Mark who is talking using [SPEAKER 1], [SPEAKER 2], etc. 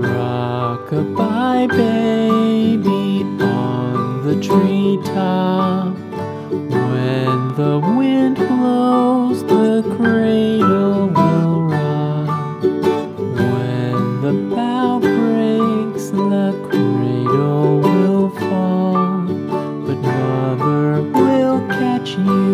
[SPEAKER 1] Rockabye baby on the treetop. When the wind blows, the cradle will rock. When the bough breaks, the you,